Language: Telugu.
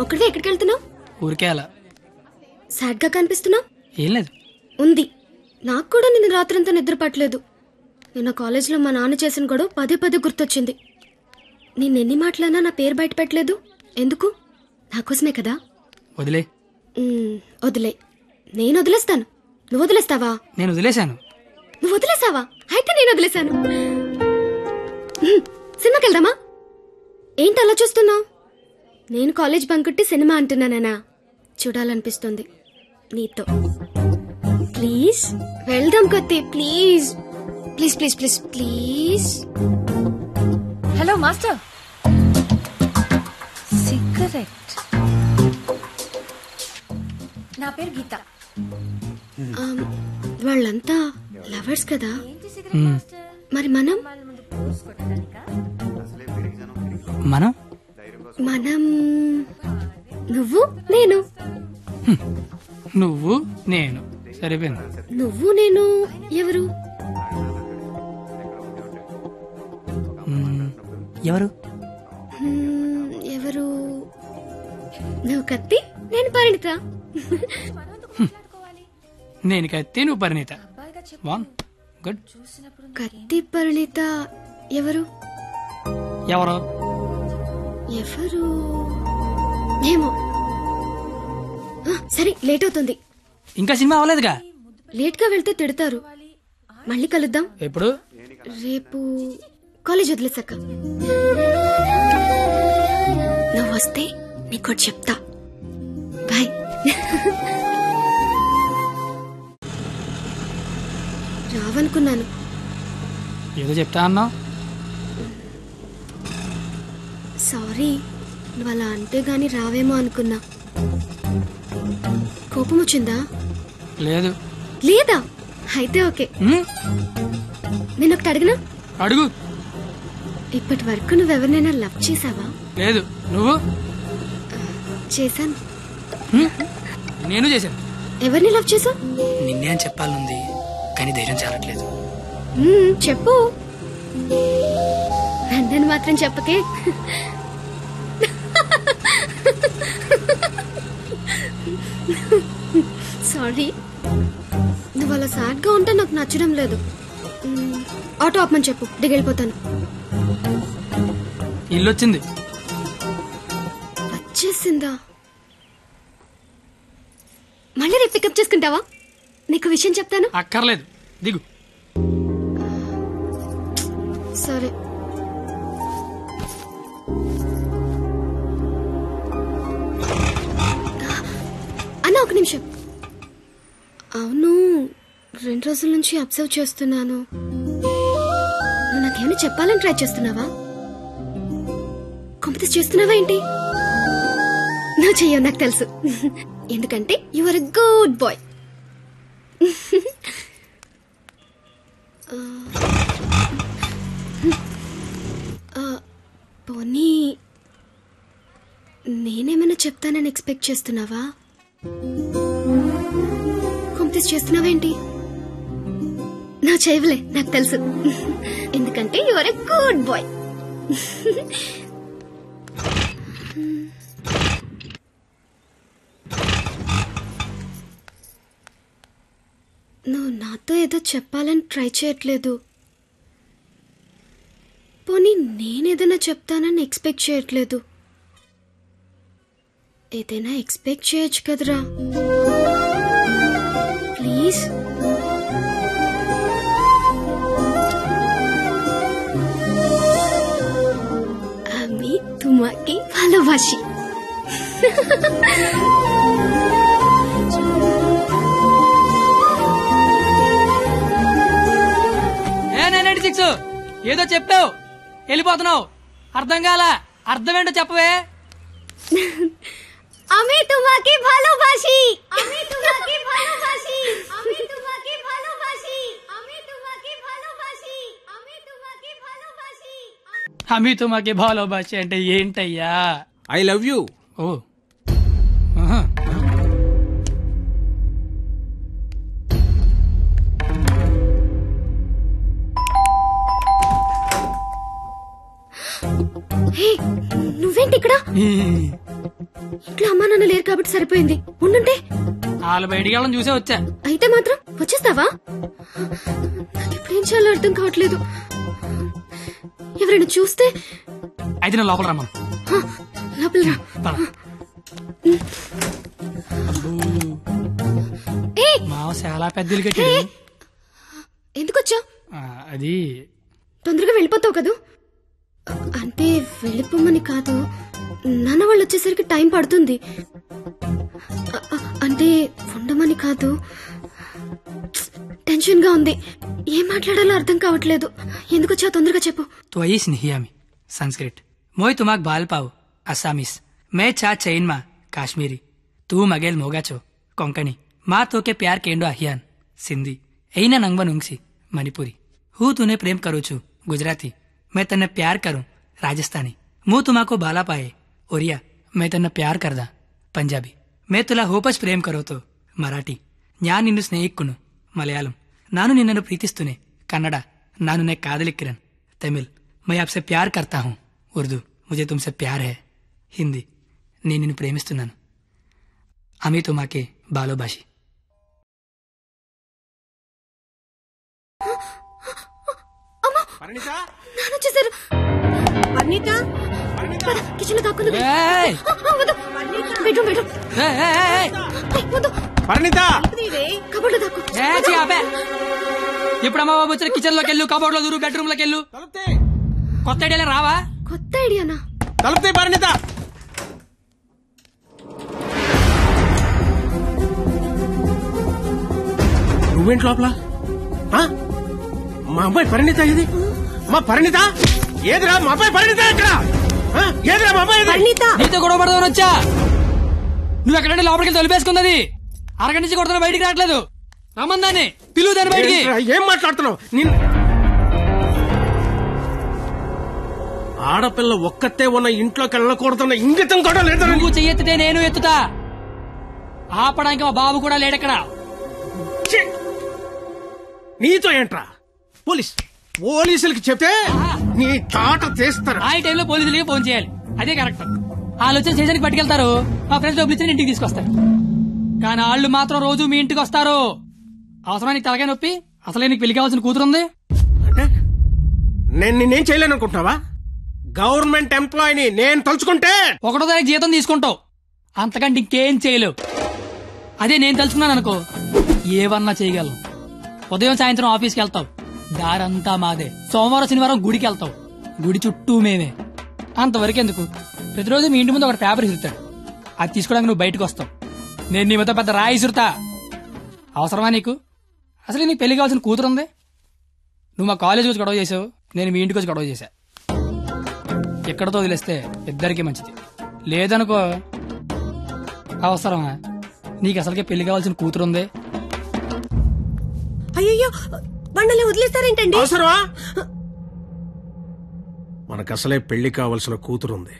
ఒక్కడే ఎక్కడికి వెళ్తున్నావు? ఊరికే అలా. సాడ్గా కనిపిస్తున్నావు? ఏం లేదు. ఉంది. నాకు కూడా నిన్న రాత్రంతా నిద్ర పట్టలేదు నిన్న కాలేజీలో మా నాన్న చేసిన గొడవ పదే పదే గుర్తొచ్చింది. నేను ఎన్ని మాటలన్నా నా పేరు బయట పెట్టలేదు. ఎందుకు? నా కోసమే కదా? వదిలే. మ్మ్, వదిలే. నేను వదిలేస్తాను. నువ్వు వదిలేస్తావా? నేను వదిలేశాను. నువ్వు వదిలేసావా అయితే నేను వదిలేశాను. మ్మ్, సినిమాకి వెళ్దామా? ఏంటి అలా చూస్తున్నావు? నేను కాలేజ్ బంకుట్టి సినిమా అంటున్నానా చూడాలనిపిస్తుంది. నీతో. ప్లీజ్. వెళ్దాం కత్తి please. Please please please please. Hello master. Cigarette. నా పేరు గీత. వాళ్ళంతా లవర్స్ కదా. మరి మనం? మనం? మనం నువ్వు నేను. నువ్వు నేను. సరిపోయింది? నువ్వు నేను ఎవరు. ఎవరు? ఎవరు? నువ్వు కత్తి నేను పరిణిత. నేను కత్తి నువ్వు పరిణీత. వన్ గుడ్ కత్తి పరిణిత ఎవరు? ఎవరు? ఎవరు? ఏమో. ఆ, సరే లేట్ అవుతుంది ఇంకా సినిమా అవ్వలేదుగా? లేట్గా వెళ్తే తిడతారు. మళ్ళీ కలుద్దాం. ఎప్పుడు? రేపు కాలేజ్ వదిలేసాక నువ్వు వస్తే నీకు చెప్తా. బాయ్. రావనుకున్నాను. ఏదో చెప్తా అన్నావు? సారీ. నువ్వు అలా అంటే గాని రావేమో అనుకున్నా. కోపం వచ్చిందా? లేదు. లేదా? అయితే ఓకే. నేను ఒకటి అడిగినా? అడుగు. ఇప్పటి వరకు నువ్వెవరినైనా లవ్ చేసావా లేదు. నువ్వు? చేశాను. నేను చేశాను. ఎవరిని లవ్ చేసావు నిన్నే అని చెప్పాలనుంది కానీ ధైర్యం చాలట్లేదు. చెప్పు. నన్ను మాత్రం చెప్పకే. సారీ. నువ్వు అలా సాడ్గా ఉంటే నాకు నచ్చడం లేదు. ఆటో ఆపమని చెప్పు దిగెళ్ళిపోతాను. ఇల్లు వచ్చింది వచ్చేసిందా? మళ్ళీ రేపు పికప్ చేసుకుంటావా? నీకు విషయం చెప్తాను. అక్కర్లేదు దిగు. సరే. అన్న ఒక నిమిషం. రెండు రోజుల నుంచి అబ్జర్వ్ చేస్తున్నాను. నువ్వు నాకేమైనా చెప్పాలని ట్రై చేస్తున్నావా? కాంపిటీస్ చేస్తున్నావా ఏంటి? నువ్వు చెయ్యవు నాకు తెలుసు. ఎందుకంటే you are a good boy పోనీ నేనేమైనా చెప్తానని ఎక్స్పెక్ట్ చేస్తున్నావా? కాంపిటీస్ చేస్తున్నావేంటి నా చేయవులే నాకు తెలుసు. ఎందుకంటే యువర్ ఎ గుడ్ బాయ్ నువ్వు నాతో ఏదో చెప్పాలని ట్రై చేయట్లేదు. పోనీ నేనేదైనా చెప్తానని ఎక్స్పెక్ట్ చేయట్లేదు. ఏదైనా ఎక్స్పెక్ట్ చేయొచ్చు కదరా. ప్లీజ్. তোমাকে ভালোবাসি ఏ నైన్ సిక్స్ ఏదో చెప్పావు వెళ్ళిపోతున్నావు అర్థం కాల అర్థం ఏంటో చెప్పవే আমি তোমাকে ভালোবাসি আমি তোমাকে ভালোবাসি আমি అమి తుమాకి భాలోబాష అంటే ఏంటయ్యా? I love you. ఓ. ఆహా. హే నువ్వేంటి ఇక్కడ? ఇంట్లో అమ్మా నాన్న లేరు కాబట్టి సరిపోయింది. ఉండుంటే? వాళ్ళు బయటికి వెళ్ళడం చూసే వచ్చా. అయితే మాత్రం వచ్చేస్తావా? నాకు ఇప్పుడు ఏం చేయాలో అర్థం కావట్లేదు. ఎవరైనా చూస్తే? అయితే నేను లోపల రమ్మను. లోపల రా. మావ చాలా పెద్దలు కట్టాడు ఎందుకు అది తొందరగా వెళ్ళిపోతావు కదూ? అంటే వెళ్ళిపోమని కాదు నాన్న వాళ్ళు వచ్చేసరికి టైం పడుతుంది. అంటే ఉండమని కాదు కన్ఫ్యూజన్గా ఉంది. ఏం మాట్లాడాలో అర్థం కావట్లేదు. ఎందుకు వచ్చా తొందరగా చెప్పు. తోయి స్నేహియామి. సంస్కృత్. మోయ్ తుమాక్ బాల్ పావు అస్సామీస్. మే చా చైన్ మా కాశ్మీరీ. తూ మగేల్ మోగాచో కొంకణి. మా తోకే ప్యార్ కేండు అహియాన్ సింధి. ఎయిన నంగ్వ నుంగ్సి మణిపురి. హూ తునే ప్రేమ్ కరోచు గుజరాతీ. మే తన్న ప్యార్ కరు రాజస్థానీ. మూ తుమాకో బాలాపాయే ఒరియా. మే తన్న ప్యార్ కరదా పంజాబీ. మే తులా హూపస్ ప్రేమ్ కరోతో మరాఠీ. న్యా నిన్ను స్నేహిక్కును మలయాళం. నాను నిన్ను ప్రీతిస్తూనే. కన్నడ నాను నే కాదలిక్కిరన్. తమిళ్ మై ఆప్సె ప్యార్ కర్తా హూ. ఉర్దూ ముజే తుమ్ ప్యార్ హే. హిందీ నేను నిన్ను ప్రేమిస్తున్నాను. అమీ తుమాకే బాలోభాషి పర్ణితా? పర్ణితా? పర్ణితా? ఇప్పుడు అమ్మ బాబు వచ్చిన కిచెన్లోకి వెళ్ళు కబోర్డ్లో దూరు బెడ్రూమ్లోకి వెళ్ళు. కొత్త ఐడియాలు రావా? కొత్త ఐడియానా తలుపుతే పరిణిత. నువ్వేంటి లోపల? ఆ? మా అమ్మాయి పరిణిత ఇది? మా పరిణిత? ఏదిరా మా అమ్మాయి పరిణిత ఎక్కడ ఆ? ఏదిరా మా అమ్మాయి ఇది? నీతో గొడవ పడదామని వచ్చా? నువ్వు ఎక్కడంటే లోపలికి వెళ్ళి తలిపేసుకున్నది అరగంట నుంచి కొడుతున్నా బయటికి రావట్లేదు. రమ్మందాన్ని పిలువు దాన్ని బయటికి. ఏంట్రా, ఏం మాట్లాడుతున్నావు? నిన్ను ఆడపిల్ల ఒక్కతే ఉన్న ఇంట్లోకి వెళ్ళకూడదన్న ఇంగితం కూడా లేదా నువ్వు చెయ్యెత్తితే నేను ఎత్తుతా. ఆపడానికి మా బాబు కూడా లేడక్కడ? ఛీ! నీతో ఏంట్రా? పోలీస్ పోలీసులకి చెప్తే నీ తాట తీస్తారు. ఆ టైంలో పోలీసులకి ఫోన్ చేయాలి. అదే కరెక్ట్. వాళ్ళు వచ్చి స్టేషన్కి పట్టుకెళ్తారు. మా ఫ్రెండ్స్ డబ్బులు ఇచ్చి ఇంటికి తీసుకొస్తారు కానీ వాళ్ళు మాత్రం రోజు మీ ఇంటికి వస్తారు. అవసరమా నీకు తలకాయ నొప్పి? అసలే నీకు పెళ్ళి కావాల్సిన కూతురుంది? అంటే? నేను నిన్నేం చేయలేను అనుకుంటున్నావా గవర్నమెంట్ ఎంప్లాయీని నేను తలుచుకుంటే? ఒకటో తారీఖు జీతం తీసుకుంటావు. అంతకంటే ఇంకేం చేయలేవు. అదే నేను తలుచుకున్నాను అనుకో. ఏవన్నా చేయగలను. ఉదయం సాయంత్రం ఆఫీస్కి వెళ్తావు. దారంతా మాదే. సోమవారం శనివారం గుడికి వెళ్తావు. గుడి చుట్టూ మేమే. అంతవరకు ఎందుకు? ప్రతిరోజు మీ ఇంటి ముందు ఒక పేపర్ ఇసురుతాడు. అది తీసుకోవడానికి నువ్వు బయటకు వస్తావు. నేను నీ మీద పెద్ద రాయి ఇసురుతా. అవసరమా నీకు? అసలు నీకు పెళ్ళి కావాల్సిన కూతురు ఉంది? నువ్వు మా కాలేజ్ వచ్చి గొడవ చేసావు. నేను మీ ఇంటికి వచ్చి గొడవ చేశా. ఎక్కడతో వదిలేస్తే ఇద్దరికి మంచిది. లేదనుకో అవసరమా? నీకు అసలుకే పెళ్ళి కావాల్సిన కూతురుంది అయ్యో బండలే వదిలేస్తారేంటండి? అవసరమా? మనకు అసలే పెళ్ళి కావలసిన కూతురుంది.